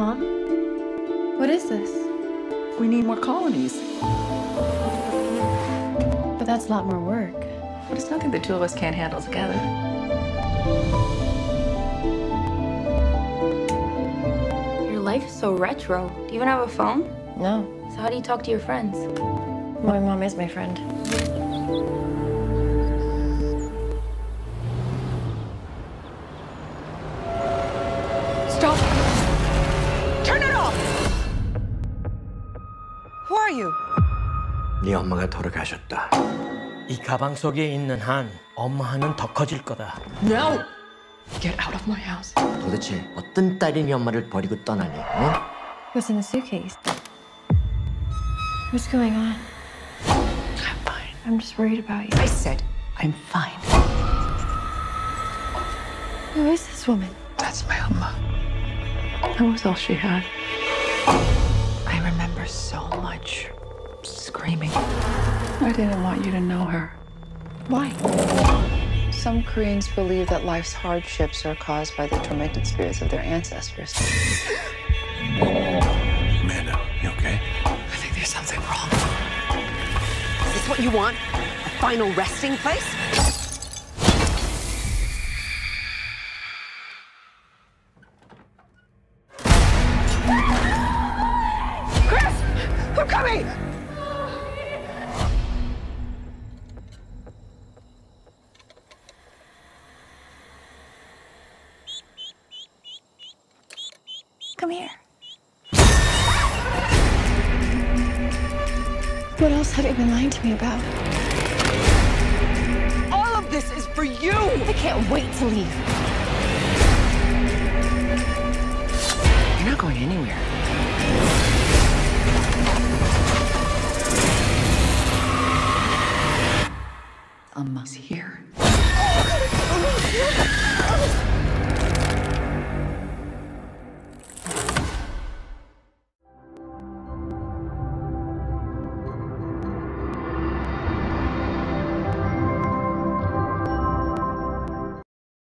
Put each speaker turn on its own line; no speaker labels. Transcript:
Mom? What is this?
We need more colonies.
But that's a lot more work.
But it's nothing the two of us can't handle together.
Your life is so retro. Do you even have a phone?
No.
So how do you talk to your friends?
My mom is my friend.
Stop! are you?
네 엄마가 돌아가셨다.
이 가방 속에 있는 한 엄마 한은 더 커질 거다.
No! Get out of my house.
도대체 어떤 딸이 네 엄마를 버리고 떠나니? 어?
What's in the suitcase? What's going on?
I'm fine.
I'm just worried about you.
I said I'm fine.
Who is this woman?
That's my Amma. That was all she had. I remember much screaming. I didn't want you to know her.
Why?
Some Koreans believe that life's hardships are caused by the tormented spirits of their ancestors.
Amanda, you okay?
I think there's something wrong.
Is this what you want? A final resting place? I'm!
Come here. What else have you been lying to me about?
All of this is for you!
I can't wait to leave.
You're not going anywhere. comes here.